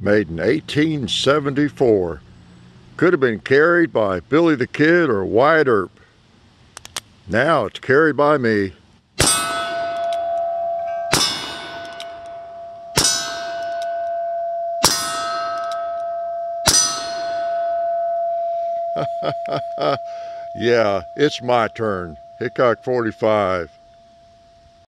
made in 1874. Could have been carried by Billy the Kid or Wyatt Earp. Now it's carried by me. yeah, it's my turn. Hickok 45.